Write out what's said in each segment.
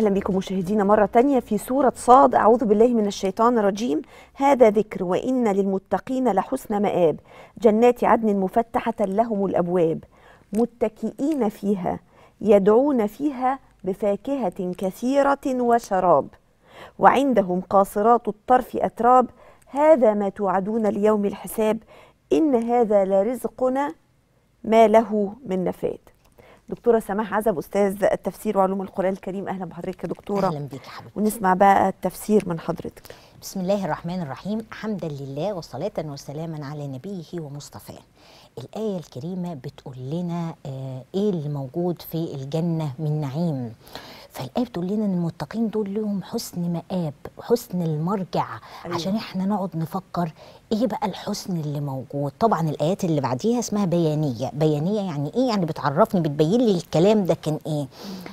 أهلا بكم مشاهدينا مرة تانية في سورة صاد. أعوذ بالله من الشيطان الرجيم. هذا ذكر وإن للمتقين لحسن مآب. جنات عدن مفتحة لهم الأبواب. متكئين فيها يدعون فيها بفاكهة كثيرة وشراب. وعندهم قاصرات الطرف أتراب. هذا ما توعدون ليوم الحساب. إن هذا لرزقنا ما له من نفاد. دكتورة سماح عزب أستاذ التفسير وعلوم القرآن الكريم. أهلا بحضرتك يا دكتورة. أهلا بيك يا حبيبتي. ونسمع بقى التفسير من حضرتك. بسم الله الرحمن الرحيم. حمدا لله وصلاة وسلاما على نبيه ومصطفاه الآية الكريمة بتقول لنا آه إيه اللي موجود في الجنة من نعيم؟ فالآية بتقول لنا إن المتقين دول لهم حسن مآب حسن المرجع. أيوة. عشان إحنا نقعد نفكر إيه بقى الحسن اللي موجود؟ طبعا الآيات اللي بعديها اسمها بيانية. بيانية يعني إيه؟ يعني بتعرفني بتبين لي الكلام ده كان إيه.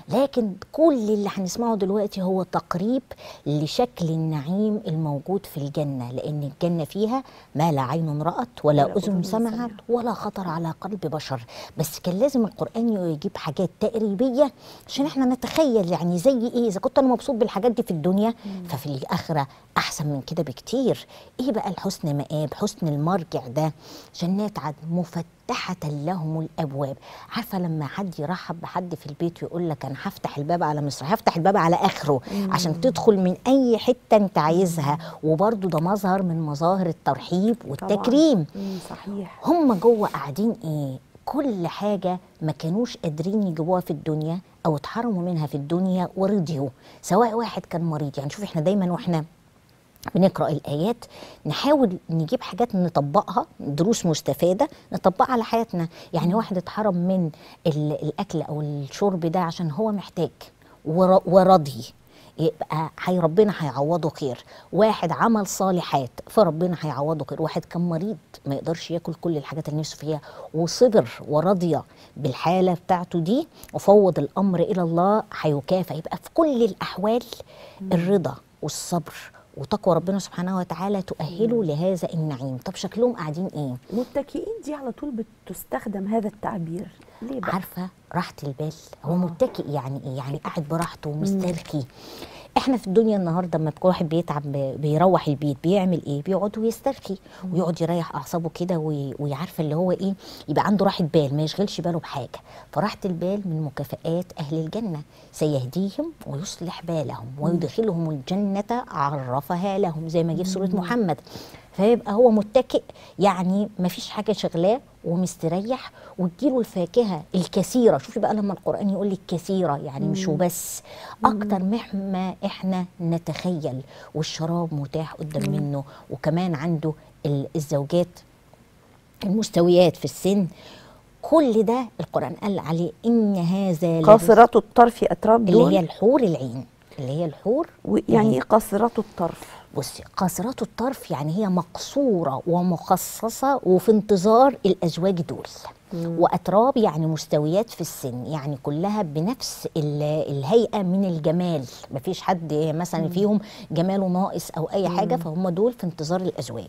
لكن كل اللي هنسمعه دلوقتي هو تقريب لشكل النعيم الموجود في الجنة لأن الجنة فيها ما لا عين رأت ولا, أذن سمعت. ولا خطر على قلب بشر. بس كان لازم القرآن يجيب حاجات تقريبية عشان إحنا نتخيل يعني زي إيه؟ إذا كنت أنا مبسوط بالحاجات دي في الدنيا ففي الآخرة أحسن من كده بكتير. إيه بقى الحسن؟ مآب حسن المرجع ده. جنات عدن مفتحة لهم الأبواب. عارفة لما حد يرحب بحد في البيت ويقول لك أنا هفتح الباب على مصر هفتح الباب على آخره عشان تدخل من أي حتة أنت عايزها. وبرضو ده مظهر من مظاهر الترحيب والتكريم. صحيح. هم جوه قاعدين إيه؟ كل حاجة ما كانوش قادرين يجيبوها في الدنيا أو اتحرموا منها في الدنيا ورضيوا. سواء واحد كان مريض يعني شوف إحنا دايما وإحنا بنقرأ الآيات نحاول نجيب حاجات نطبقها دروس مستفادة نطبقها على حياتنا. يعني واحد اتحرم من ال- الأكل أو الشرب ده عشان هو محتاج ور- ورضي يبقى هي ربنا هيعوضه خير. واحد عمل صالحات فربنا هيعوضه خير. واحد كان مريض ما يقدرش ياكل كل الحاجات اللي نفسه فيها وصبر ورضي بالحالة بتاعته دي وفوض الأمر إلى الله هيكافئ. يبقى في كل الأحوال الرضا والصبر وتقوى ربنا سبحانه وتعالى تؤهله لهذا النعيم. طب شكلهم قاعدين إيه؟ متكئين دي على طول بتستخدم هذا التعبير. ليه بقى؟ عارفة راحة البال. هو متكئ يعني إيه؟ يعني قاعد براحته مسترخي إحنا في الدنيا النهارده لما واحد بيتعب بيروح البيت بيعمل إيه؟ بيقعد ويسترخي ويقعد يريح اعصابه كده وي- ويعرف اللي هو إيه يبقى عنده راحة بال ما يشغلش باله بحاجة. فراحة البال من مكافئات أهل الجنة سيهديهم ويصلح بالهم ويدخلهم الجنة عرفها لهم زي ما جه في سورة محمد. فيبقى هو متكئ يعني ما فيش حاجة شغلاه ومستريح وتجيله الفاكهه الكثيرة. شوفي بقى لما القرآن يقول لك كثيرة يعني مش وبس أكتر مما إحنا نتخيل. والشراب متاح قدام منه وكمان عنده ال- الزوجات المستويات في السن. كل ده القرآن قال عليه إن هذا قاصرات الطرف أتراب اللي هي الحور العين اللي هي الحور يعني إيه قاصرات الطرف؟ بصي قاصرات الطرف يعني هي مقصورة ومخصصة وفي انتظار الأزواج دول. وأتراب يعني مستويات في السن يعني كلها بنفس ال- الهيئة من الجمال. مفيش حد مثلا فيهم جماله ناقص أو أي حاجة فهم دول في انتظار الأزواج.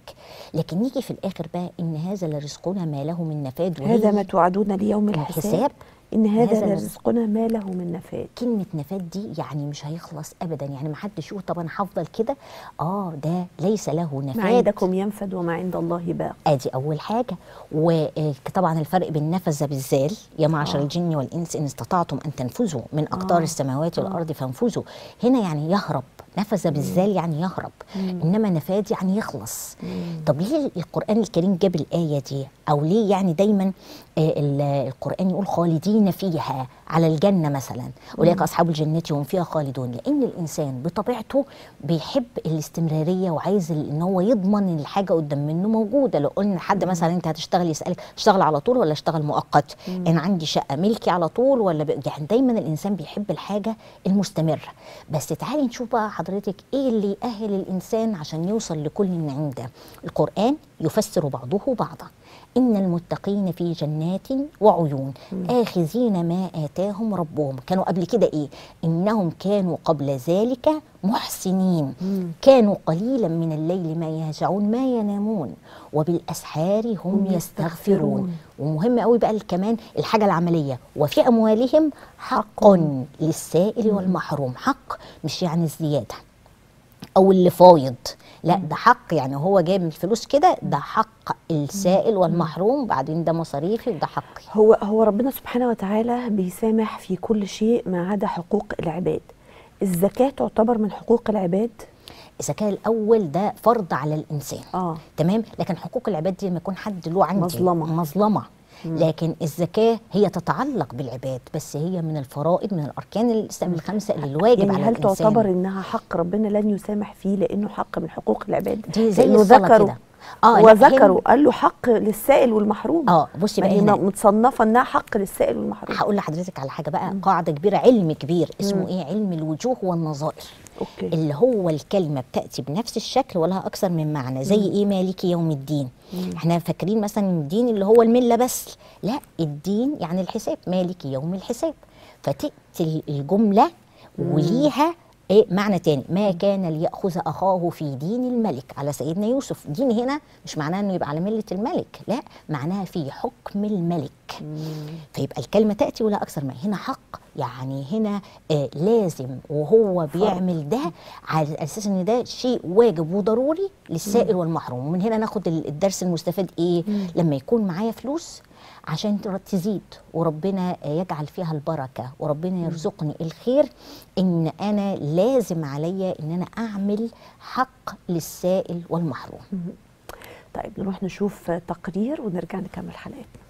لكن نيجي في الآخر بقى إن هذا لرزقنا ما له من نفاد هذا ما توعدون ليوم الحساب؟ الحساب. إن هذا هذا لرزقنا ما له من نفاد. كلمة نفاد دي يعني مش هيخلص أبدا. يعني ما حدش يقول طب أنا هفضل كده. آه ده ليس له نفاد. ما عندكم ينفد وما عند الله باق. أدي أول حاجة. وطبعا الفرق بين نفذ بالذال يا معشر آه. الجن والإنس إن استطعتم أن تنفذوا من أقطار آه. السماوات والأرض فانفذوا. هنا يعني يهرب نفذ بالذال يعني يهرب إنما نفاد يعني يخلص. طب ليه القرآن الكريم جاب الآية دي؟ أو ليه يعني دايما آه، ال- القرآن يقول خالدين فيها على الجنة مثلا؟ أولئك أصحاب الجنة هم فيها خالدون. لأن الإنسان بطبيعته بيحب الاستمرارية وعايز إن هو يضمن إن الحاجة قدام منه موجودة. لو قلنا لحد مثلا أنت هتشتغل يسألك تشتغل على طول ولا اشتغل مؤقت؟ أنا عندي شقة ملكي على طول ولا ب... يعني دايما الإنسان بيحب الحاجة المستمرة. بس تعالي نشوف بقى حضرتك إيه اللي يأهل الإنسان عشان يوصل لكل النعيم ده القرآن يفسر بعضه بعضا. إن المتقين في جنات وعيون آخذين ما آتاهم ربهم. كانوا قبل كده إيه؟ إنهم كانوا قبل ذلك محسنين. كانوا قليلا من الليل ما يهجعون ما ينامون. وبالأسحار هم يستغفرون. يستغفرون. ومهم قوي بقى كمان الحاجة العملية. وفي أموالهم حق للسائل والمحروم. حق مش يعني الزيادة أو اللي فايض. لا ده حق. يعني هو جايب الفلوس كده ده حق السائل والمحروم. بعدين ده مصاريفي وده حقي. هو هو ربنا سبحانه وتعالى بيسامح في كل شيء ما عدا حقوق العباد. الزكاة تعتبر من حقوق العباد؟ الزكاة الأول ده فرض على الإنسان. آه. تمام؟ لكن حقوق العباد دي لما يكون حد له عندي مظلمة. مظلمة. لكن الزكاة هي تتعلق بالعباد بس هي من الفرائض من الأركان الاسلام الخمسة اللي الواجب يعني على هل الإنسان. تعتبر إنها حق ربنا لن يسامح فيه لأنه حق من حقوق العباد؟ دي زي ذكروا كده. آه وذكروا قال له حق للسائل والمحروم. آه بصي بقى هنا. متصنفة إنها حق للسائل والمحروم. هقول لحضرتك على حاجة بقى قاعدة كبيرة علم كبير اسمه إيه؟ علم الوجوه والنظائر. أوكي. اللي هو الكلمة بتأتي بنفس الشكل ولها أكثر من معنى زي إيه مالكي يوم الدين؟ إحنا فاكرين مثلا الدين اللي هو الملة بس لا الدين يعني الحساب مالكي يوم الحساب فتأتي الجملة وليها إيه معنى تاني. ما كان ليأخذ أخاه في دين الملك. على سيدنا يوسف. دين هنا مش معناه إنه يبقى على ملة الملك. لا معناها في حكم الملك. فيبقى الكلمة تأتي ولا أكثر ما هنا حق. يعني هنا آه لازم وهو بيعمل ده على أساس إن ده شيء واجب وضروري للسائل والمحروم. ومن هنا ناخد ال- الدرس المستفاد إيه؟ لما يكون معايا فلوس عشان تزيد وربنا يجعل فيها البركة وربنا يرزقني الخير إن أنا لازم عليا إن أنا أعمل حق للسائل والمحروم. طيب نروح نشوف تقرير ونرجع نكمل حلقتنا.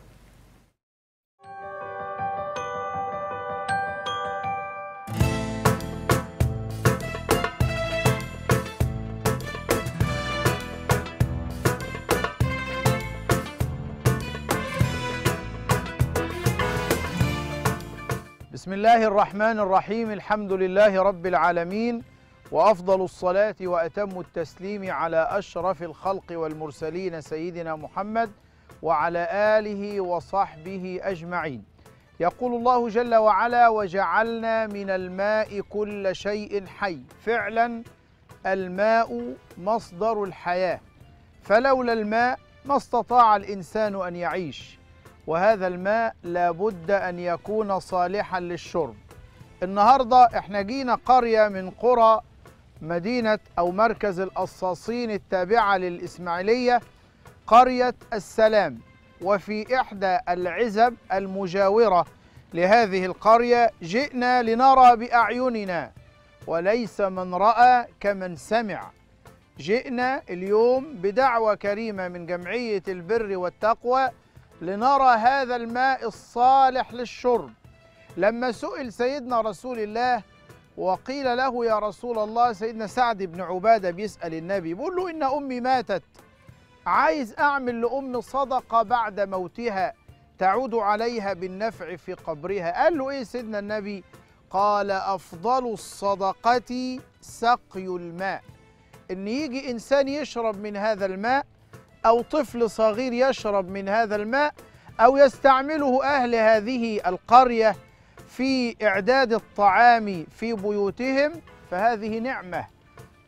بسم الله الرحمن الرحيم. الحمد لله رب العالمين وأفضل الصلاة وأتم التسليم على أشرف الخلق والمرسلين سيدنا محمد وعلى آله وصحبه أجمعين. يقول الله جل وعلا وجعلنا من الماء كل شيء حي فعلا الماء مصدر الحياة فلولا الماء ما استطاع الإنسان أن يعيش. وهذا الماء لابد أن يكون صالحا للشرب. النهارده إحنا جينا قرية من قرى مدينة أو مركز القصاصين التابعة للإسماعيلية قرية السلام وفي إحدى العزب المجاورة لهذه القرية جئنا لنرى بأعيننا وليس من رأى كمن سمع. جئنا اليوم بدعوة كريمة من جمعية البر والتقوى لنرى هذا الماء الصالح للشرب. لما سئل سيدنا رسول الله وقيل له يا رسول الله سيدنا سعد بن عبادة بيسأل النبي بيقول له إن أمي ماتت عايز أعمل لأمي صدقة بعد موتها تعود عليها بالنفع في قبرها. قال له إيه سيدنا النبي؟ قال أفضل الصدقة سقي الماء. إن يجي إنسان يشرب من هذا الماء أو طفل صغير يشرب من هذا الماء أو يستعمله أهل هذه القرية في إعداد الطعام في بيوتهم فهذه نعمة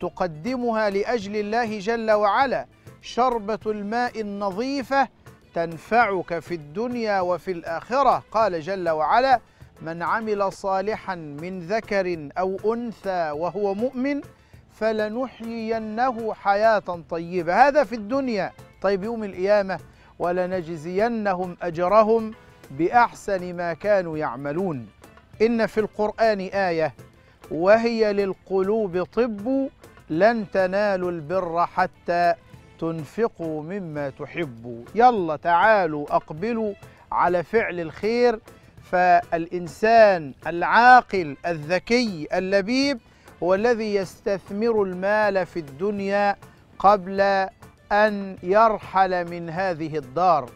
تقدمها لأجل الله جل وعلا. شربة الماء النظيفة تنفعك في الدنيا وفي الآخرة. قال جل وعلا من عمل صالحا من ذكر أو أنثى وهو مؤمن فلنحيينه حياة طيبة. هذا في الدنيا. طيب يوم القيامة ولنجزينهم أجرهم بأحسن ما كانوا يعملون. إن في القرآن آية وهي للقلوب طب لن تنالوا البر حتى تنفقوا مما تحبوا يلا تعالوا أقبلوا على فعل الخير. فالإنسان العاقل الذكي اللبيب هو الذي يستثمر المال في الدنيا قبل أن يرحل من هذه الدار.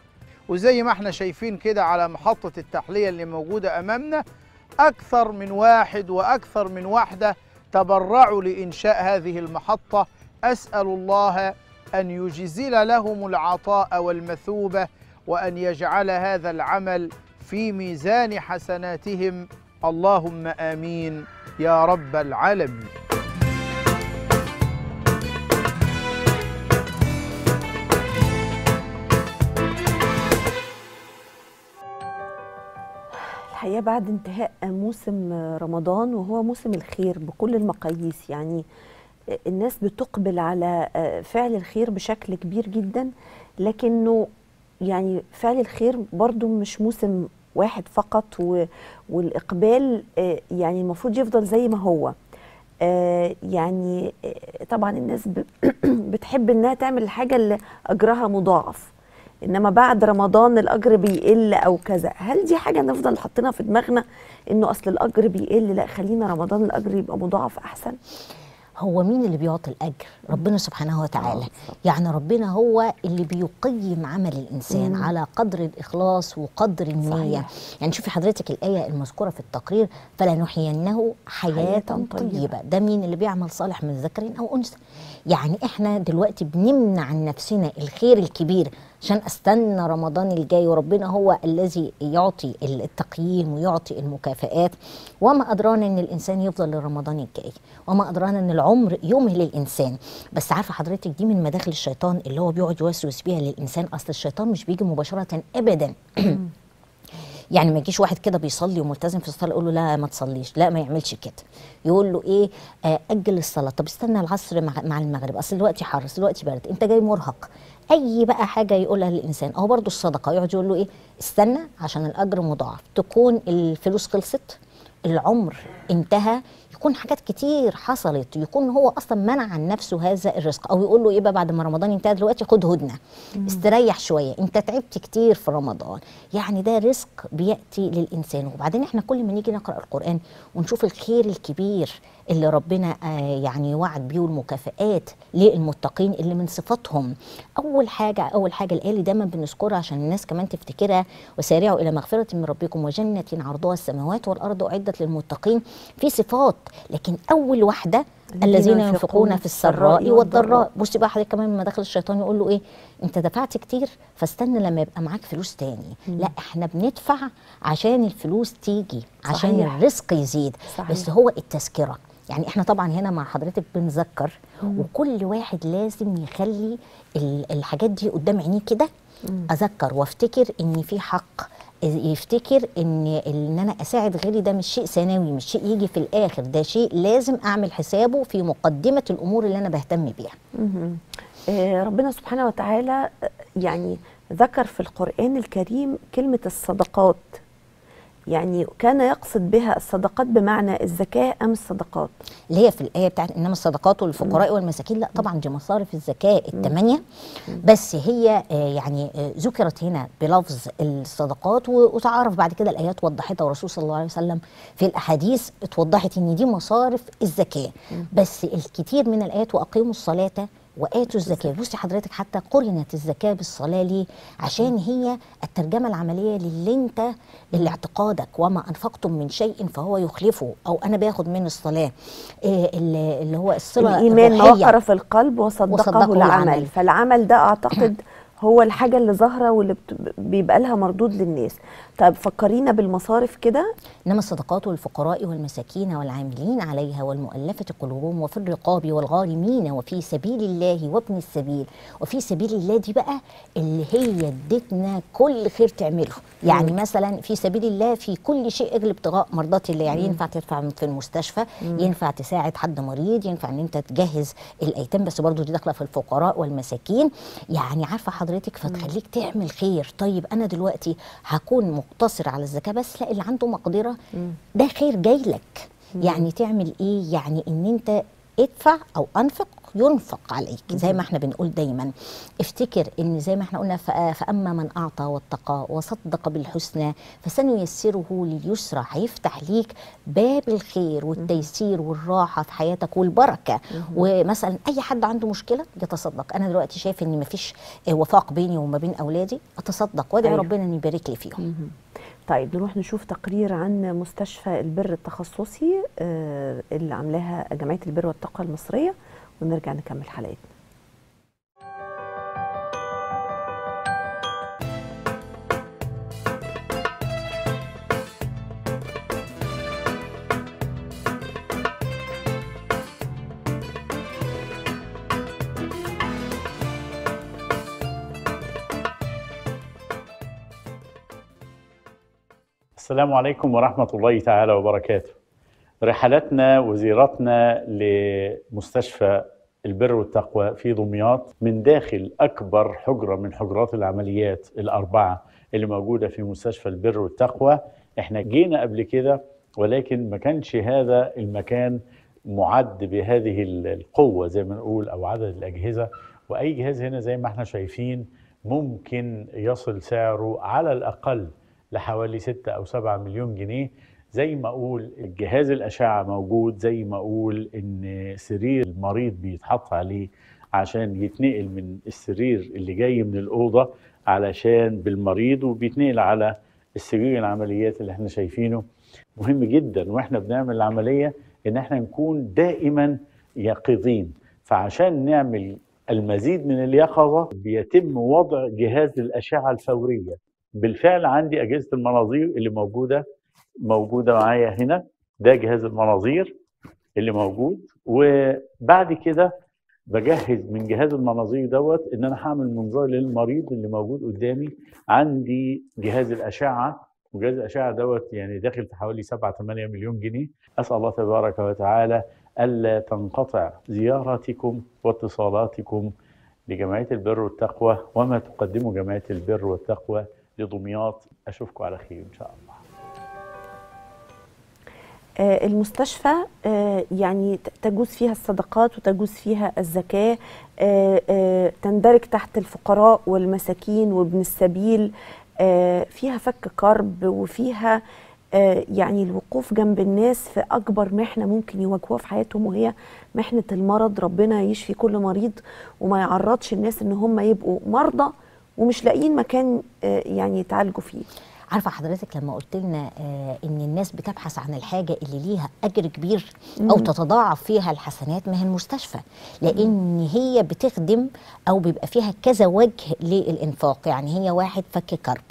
وزي ما إحنا شايفين كده على محطة التحلية اللي موجودة أمامنا أكثر من واحد وأكثر من واحدة تبرعوا لإنشاء هذه المحطة. أسأل الله أن يجزل لهم العطاء والمثوبة وأن يجعل هذا العمل في ميزان حسناتهم. اللهم آمين يا رب العالمين. الحقيقة بعد انتهاء موسم رمضان وهو موسم الخير بكل المقاييس. يعني الناس بتقبل على فعل الخير بشكل كبير جدا لكنه يعني فعل الخير برضو مش موسم واحد فقط والإقبال آه، يعني المفروض يفضل زي ما هو. آه، يعني آه، طبعا الناس بتحب إنها تعمل الحاجة اللي أجرها مضاعف. إنما بعد رمضان الأجر بيقل أو كذا هل دي حاجة نفضل حاطينها في دماغنا إنه أصل الأجر بيقل لا خلينا رمضان الأجر يبقى مضاعف أحسن هو مين اللي بيعطي الأجر ربنا سبحانه وتعالى آه،. يعني ربنا هو اللي بيقيم عمل الإنسان مم. على قدر الإخلاص وقدر النية صحيح. يعني شوفي حضرتك الآية المذكورة في التقرير فلنحيينه حياة حياة طيبة. طيبة. ده مين اللي بيعمل صالح من ذكر أو أنثى يعني إحنا دلوقتي بنمنع عن نفسنا الخير الكبير عشان استنى رمضان الجاي وربنا هو الذي يعطي التقييم ويعطي المكافآت. وما أدرانا إن الإنسان يفضل لرمضان الجاي وما أدرانا إن العمر يمهل الانسان بس عارفة حضرتك دي من مداخل الشيطان اللي هو بيقعد يوسوس بيها للإنسان. أصل الشيطان مش بيجي مباشرة ابدا. يعني ما يجيش واحد كده بيصلي وملتزم في الصلاة يقول له لا ما تصليش. لا ما يعملش كده. يقول له إيه؟ آه أجل الصلاة. طب استنى العصر مع, مع المغرب. أصل دلوقتي حر أصل دلوقتي برد. أنت جاي مرهق. أي بقى حاجة يقولها للإنسان. أهو برضو الصدقة. يقعد يقول له إيه؟ استنى عشان الأجر مضاعف. تكون الفلوس خلصت العمر انتهى يكون حاجات كتير حصلت يكون هو أصلا منع عن نفسه هذا الرزق أو يقول له إيه بقى بعد ما رمضان انتهى دلوقتي خد هدنة. استريح شوية. أنت تعبت كتير في رمضان. يعني ده رزق بيأتي للإنسان. وبعدين إحنا كل ما نيجي نقرأ القرآن ونشوف الخير الكبير اللي ربنا آه يعني وعد بيه المكافآت للمتقين اللي من صفاتهم. أول حاجة أول حاجة الايه دايما بنذكرها عشان الناس كمان تفتكرها. وسارعوا إلى مغفرة من ربكم وجنة عرضها السماوات والأرض أعدت للمتقين. في صفات لكن أول واحدة الذين ينفقون في السراء والضراء. بصي بقى حضرتك كمان لما دخل الشيطان يقول له إيه؟ أنت دفعت كتير فاستنى لما يبقى معاك فلوس تاني. لا إحنا بندفع عشان الفلوس تيجي عشان صحيح. الرزق يزيد. صحيح. بس هو التذكرة. يعني إحنا طبعا هنا مع حضرتك بنذكر وكل واحد لازم يخلي ال- الحاجات دي قدام عينيه كده. أذكر وأفتكر إن في حق. يفتكر إن إن أنا أساعد غيري ده مش شيء ثانوي مش شيء يجي في الآخر. ده شيء لازم أعمل حسابه في مقدمة الأمور اللي أنا بهتم بيها. آه، ربنا سبحانه وتعالى آه، يعني ذكر في القرآن الكريم كلمة الصدقات. يعني كان يقصد بها الصدقات بمعنى الزكاة أم الصدقات؟ اللي هي في الايه بتاعت إنما الصدقات للفقراء والمساكين. لا طبعا دي مصارف الزكاة الثمانيه بس هي آه، يعني آه، ذكرت هنا بلفظ الصدقات وتعرف بعد كده الآيات وضحتها والرسول صلى الله عليه وسلم في الأحاديث اتوضحت إن دي مصارف الزكاة. بس الكثير من الآيات وأقيموا الصلاة وآتوا الزكاة بصي حضرتك حتى قرنت الزكاة بالصلاة ليه عشان هي الترجمة العملية للي انت اللي اعتقادك وما أنفقتم من شيء فهو يخلفه أو أنا باخد من الصلاة إيه اللي هو الصلة ما الروحية. وقر في القلب وصدقه, وصدقه العمل العمل. فالعمل ده أعتقد هو الحاجة اللي ظاهرة واللي بيبقى لها مردود للناس. طيب فكرينا بالمصارف كده. إنما الصدقات للفقراء والمساكين والعاملين عليها والمؤلفة قلوبهم وفي الرقاب والغارمين وفي سبيل الله وابن السبيل. وفي سبيل الله دي بقى اللي هي ادتنا كل خير تعمله. يعني مثلا في سبيل الله في كل شيء أجل ابتغاء مرضات الله. يعني ينفع تدفع في المستشفى ينفع تساعد حد مريض ينفع إن أنت تجهز الأيتام بس برضو دي داخلة في الفقراء والمساكين. يعني عارفة حضرتك فتخليك تعمل خير. طيب أنا دلوقتي هكون مقتصر على الزكاة بس لا اللي عنده مقدرة ده خير جاي لك. يعني تعمل إيه؟ يعني إن أنت ادفع أو أنفق ينفق عليك. زي ما إحنا بنقول دايما. افتكر إن زي ما إحنا قلنا فأما من أعطى واتقى وصدق بالحسنى فسنيسره لليسرى. هيفتح ليك باب الخير والتيسير والراحة في حياتك والبركة. ومثلا أي حد عنده مشكلة يتصدق. أنا دلوقتي شايف إن مفيش آه، وفاق بيني وما بين أولادي أتصدق وادعي أيوة. ربنا إن يبارك لي فيهم. طيب نروح نشوف تقرير عن مستشفى البر التخصصي آه، اللي عاملاها جمعية البر والتقوى المصرية. ونرجع نكمل حلقتنا. السلام عليكم ورحمة الله تعالى وبركاته. رحلتنا وزيارتنا لمستشفى البر والتقوى في دمياط من داخل أكبر حجرة من حجرات العمليات الأربعة اللي موجودة في مستشفى البر والتقوى. إحنا جينا قبل كده ولكن ما كانش هذا المكان معد بهذه القوة زي ما نقول أو عدد الأجهزة وأي جهاز هنا زي ما إحنا شايفين ممكن يصل سعره على الأقل لحوالي 6 أو 7 مليون جنيه زي ما أقول الجهاز الأشعة موجود زي ما أقول إن سرير المريض بيتحط عليه عشان يتنقل من السرير اللي جاي من الأوضة علشان بالمريض وبيتنقل على السرير العمليات اللي إحنا شايفينه. مهم جدا وإحنا بنعمل العملية إن إحنا نكون دائما يقظين. فعشان نعمل المزيد من اليقظة بيتم وضع جهاز الأشعة الفورية. بالفعل عندي أجهزة المناظير اللي موجودة موجودة معايا هنا ده جهاز المناظير اللي موجود. وبعد كده بجهز من جهاز المناظير دوت إن أنا هعمل منظار للمريض اللي موجود قدامي. عندي جهاز الأشعة وجهاز الأشعة دوت يعني داخل في حوالي 7 8 مليون جنيه. أسأل الله تبارك وتعالى ألا تنقطع زياراتكم واتصالاتكم لجمعيه البر والتقوى وما تقدمه جمعية البر والتقوى لدمياط. أشوفكم على خير إن شاء الله. المستشفى آه، يعني تجوز فيها الصدقات وتجوز فيها الزكاة آه، آه، تندرج تحت الفقراء والمساكين وابن السبيل آه، فيها فك كرب وفيها آه، يعني الوقوف جنب الناس في أكبر محنة ممكن يواجهوها في حياتهم وهي محنة المرض ربنا يشفي كل مريض وما يعرضش الناس إن هم يبقوا مرضى ومش لاقيين مكان آه، يعني يتعالجوا فيه. عارفة حضرتك لما قلت لنا آه إن الناس بتبحث عن الحاجة اللي ليها أجر كبير أو تتضاعف فيها الحسنات ما هي المستشفى لأن هي بتخدم أو بيبقى فيها كذا وجه للإنفاق. يعني هي واحد فك كرب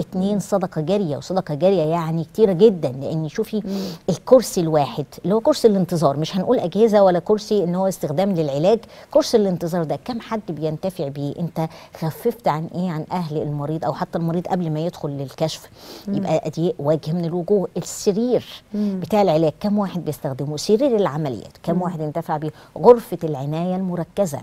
اتنين صدقة جارية وصدقة جارية يعني كتيرة جدا لأن شوفي الكرسي الواحد اللي هو كرسي الانتظار مش هنقول أجهزة ولا كرسي إن هو استخدام للعلاج. كرسي الانتظار ده كم حد بينتفع بيه؟ أنت خففت عن إيه؟ عن أهل المريض أو حتى المريض قبل ما يدخل للكشف. يبقى ادي وجه من الوجوه. السرير بتاع العلاج كم واحد بيستخدمه سرير العمليات كم واحد ينتفع بيه؟ غرفة العناية المركزة.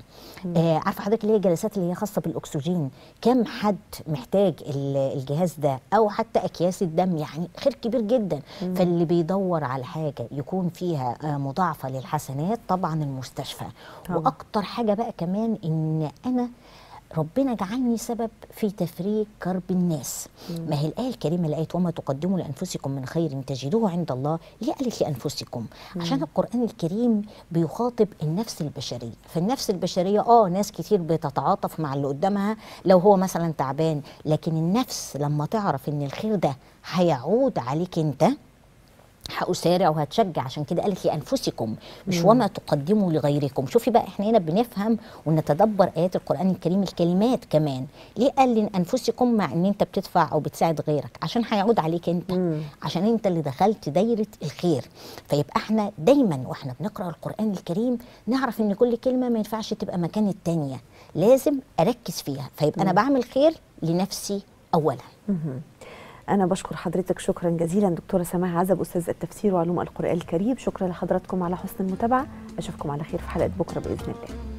آه عارفة حضرتك اللي هي جلسات اللي هي خاصة بالأكسجين؟ كم حد محتاج ال- الجهاز ده؟ أو حتى أكياس الدم يعني خير كبير جدا. فاللي بيدور على حاجة يكون فيها آه مضاعفة للحسنات طبعا المستشفى. طبعاً. وأكتر حاجة بقى كمان إن أنا ربنا جعلني سبب في تفريج كرب الناس. ما هي الآية الكريمة اللي قالت وما تقدموا لأنفسكم من خير تجدوه عند الله. ليه قالت لأنفسكم؟ عشان القرآن الكريم بيخاطب النفس البشرية. فالنفس البشرية آه ناس كتير بتتعاطف مع اللي قدامها لو هو مثلا تعبان لكن النفس لما تعرف إن الخير ده هيعود عليك أنت هأسارع وهتشجع. عشان كده قالت لأنفسكم مش وما تقدموا لغيركم. شوفي بقى إحنا هنا بنفهم ونتدبر آيات القرآن الكريم الكلمات كمان. ليه قال لأنفسكم مع إن أنت بتدفع أو بتساعد غيرك؟ عشان هيعود عليك أنت عشان أنت اللي دخلت دايرة الخير. فيبقى إحنا دايما وإحنا بنقرأ القرآن الكريم نعرف إن كل كلمة ما ينفعش تبقى مكان التانية. لازم أركز فيها. فيبقى أنا بعمل خير لنفسي أولا. أنا بشكر حضرتك شكرا جزيلا دكتورة سماح عزب أستاذ التفسير وعلوم القرآن الكريم. شكرا لحضراتكم على حسن المتابعة. أشوفكم على خير في حلقة بكرة بإذن الله.